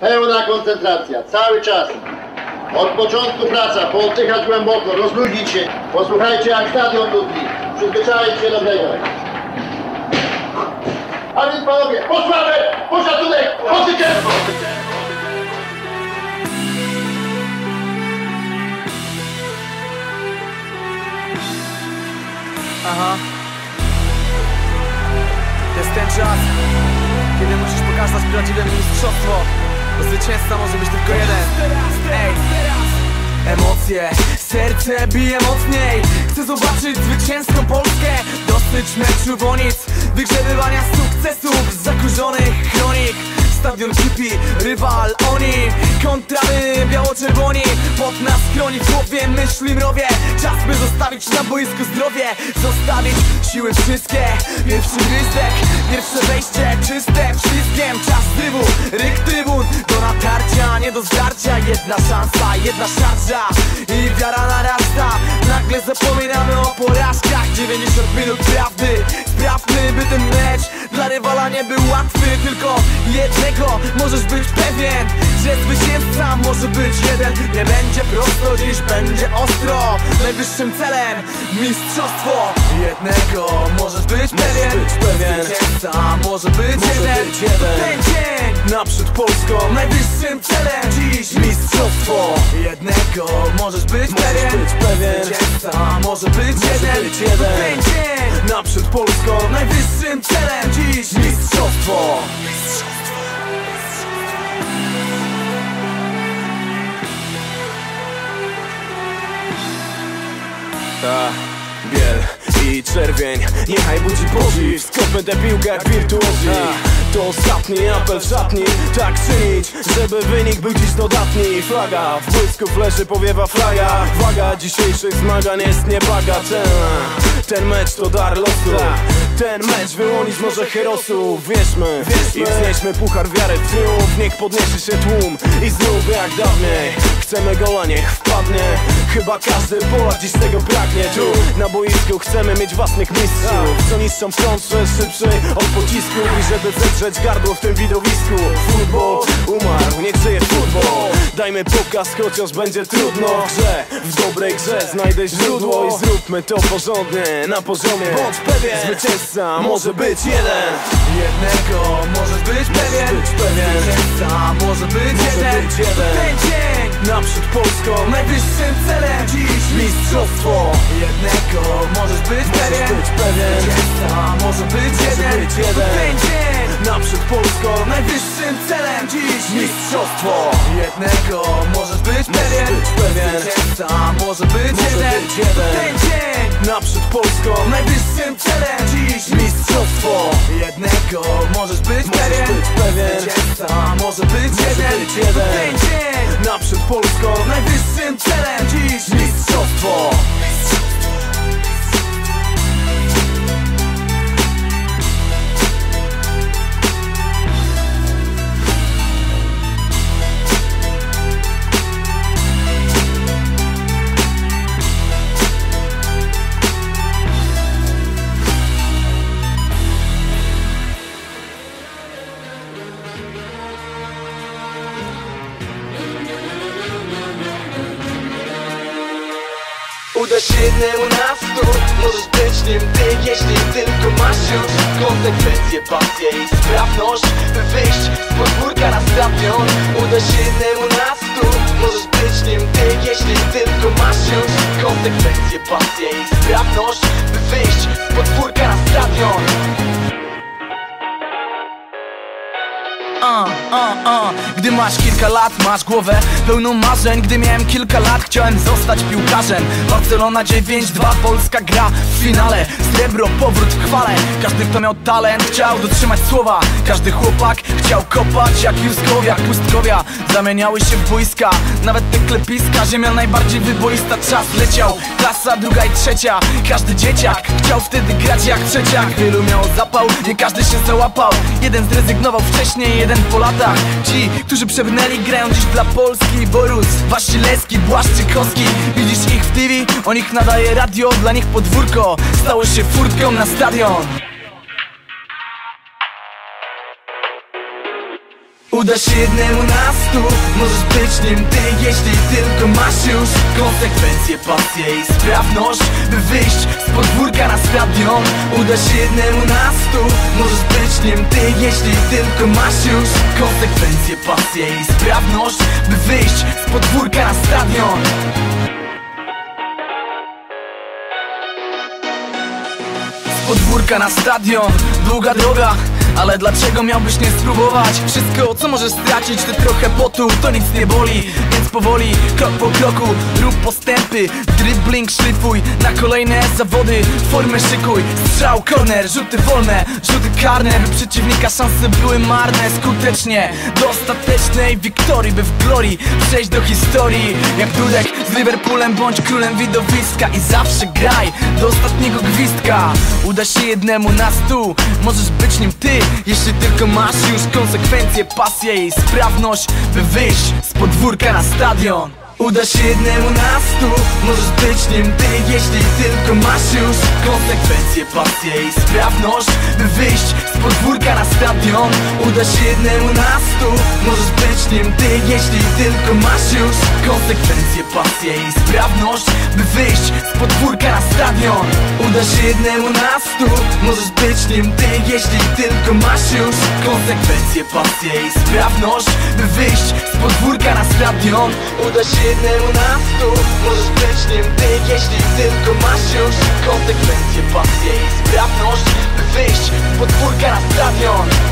Pełna koncentracja, cały czas. Od początku praca, pooddychać głęboko, rozluźnić się. Posłuchajcie jak stadion lubi. Przyzwyczaić się do tego. A więc panowie, posłamy, poszacunek, poszycielstwo! Aha. To jest ten czas, kiedy musisz pokazać prawdziwe mistrzostwo. Bo zwycięzca może być tylko jeden. Ej. Emocje, serce bije mocniej. Chcę zobaczyć zwycięską Polskę. Dosyć meczu o nic. Wygrzebywania sukcesów zakurzonych kronik Stadion kipi, rywal oni Kontra my, biało-czerwoni Pot na skroni w głowie, myśli mrowie Czas by zostawić na boisku zdrowie. Zostawić siły wszystkie Pierwszy gwizdek, pierwsze wejście Czyste. Wszystkiem, czas zrywu Ryk trybun, do natarcia Nie do zdarcia, jedna szansa, jedna szarża I wiara narasta. Nagle zapominamy o porażkach. 90 minut prawdy Sprawmy, by ten mecz dla rywala nie był łatwy Tylko jednego. Możesz być pewien Że zwycięzca może być jeden. Nie będzie prosto, dziś będzie ostro. Najwyższym celem mistrzostwo Jednego. Możesz być pewien być pewien. Zwycięzca może być Może jeden. być jeden. Ten dzień Naprzód Polską. Najwyższym celem Jednego możesz być pewien. być pewien. Może być jeden. być jeden. Ten dzień Naprzód Polską. Najwyższym celem dziś mistrzostwo. Ta, biel i czerwień. Niechaj budzi podziw tę piłkę jak wirtuozi To ostatni apel szatni. Tak czynić, żeby wynik był dziś dodatni. Flaga, w błysku leży powiewa flaga. Waga dzisiejszych zmagań jest niebagatelna Ten mecz to dar losu. Ten mecz wyłonić może herosów Wierzmy, i wznieśmy puchar wiary w triumf. Niech podniesie się tłum. I znów jak dawniej Chcemy gola, niech wpadnie Chyba każdy Polak dziś tego pragnie. Tu na boisku chcemy mieć własnych mistrzów. Co front, że szybciej od pocisku. I żeby zedrzeć gardło w tym widowisku. Futbol umarł, niech żyje futbol. Dajmy pokaz, chociaż będzie trudno. Grze, w dobrej grze znajdę źródło. I zróbmy to porządnie, na poziomie. Bądź pewien, zwycięzca może być jeden. Jednego możesz być pewien. Być pewien. Zwycięzca może być Może jeden. być jeden. Ten dzień Naprzód Polską. Najwyższym celem dziś mistrzostwo Jednego. Możesz być pewien. Być pewien. Zwycięzca może być jeden. być jeden. Ten dzień. Naprzód Polską Najwyższym celem. Dziś mistrzostwo Jednego. Możesz być pewien. być pewien. Zwycięzca może być Może jeden. być jeden. Ten dzień. Naprzód Polską Najwyższym celem. Dziś mistrzostwo Jednego. Możesz być pewien. być pewien. Zwycięzca może być Może jeden. być jeden. Uda się jednemu na stu Możesz być nim ty, jeśli tylko masz już Konsekwencje, pasję i sprawność. By wyjść z podwórka na stadion. Uda się jednemu na stu Możesz być nim ty, jeśli tylko masz już Konsekwencje, pasję i sprawność. By wyjść z podwórka na stadion Uh, uh, uh. Gdy masz kilka lat, masz głowę pełną marzeń. Gdy miałem kilka lat, chciałem zostać piłkarzem. Barcelona 9-2, Polska gra w finale. Srebro, powrót w chwale. Każdy kto miał talent, chciał dotrzymać słowa. Każdy chłopak chciał kopać jak Juskowia, Pustkowia Zamieniały się w boiska, nawet te klepiska Ziemia najbardziej wyboista, czas leciał Klasa druga i trzecia, każdy dzieciak Chciał wtedy grać jak trzeciak. Wielu miało zapał, nie każdy się załapał. Jeden zrezygnował wcześniej, jeden po latach. Ci, którzy przebrnęli, grają dziś dla Polski. Borus, Wasilewski, Błaszczykowski. Widzisz ich w TV, o nich nadaje radio Dla nich podwórko. Stało się furtką na stadion. Uda się jednemu na stu Możesz być nim ty, jeśli tylko masz już Konsekwencje, pasję i sprawność By wyjść z podwórka na stadion. Uda się jednemu na stu Możesz nim ty, jeśli tylko masz już Konsekwencje, pasję i sprawność By wyjść z podwórka na stadion. Z podwórka na stadion. Długa droga ale dlaczego miałbyś nie spróbować? Wszystko co możesz stracić to trochę potu To nic nie boli, więc powoli Krok po kroku rób postępy. Dribbling szlifuj na kolejne zawody Formę szykuj, strzał, corner Rzuty wolne, rzuty karne przeciwnika szanse były marne. Skutecznie do ostatecznej wiktorii By w glorii przejść do historii. Jak Dudek z Liverpoolem bądź królem widowiska I zawsze graj do ostatniego gwizdka. Uda się jednemu na stu Możesz być nim ty, jeśli tylko masz już konsekwencje Pasję i sprawność, by wyjść z podwórka na stadion Uda się jednemu na stu Możesz być nim ty, jeśli tylko masz już Konsekwencje, pasję i sprawność By wyjść z podwórka na stadion. Uda się jednemu na stu Możesz być nim ty, jeśli tylko masz już Konsekwencje, pasję i sprawność By wyjść z podwórka na stadion. Uda się jednemu na stu Możesz być nim ty, jeśli tylko masz już Konsekwencje, pasję i sprawność By wyjść z podwórka na stadion jednemu na stu. Możesz być nim ty, jeśli tylko masz już Konsekwencje, pasję i sprawność By wyjść z podwórka na stadion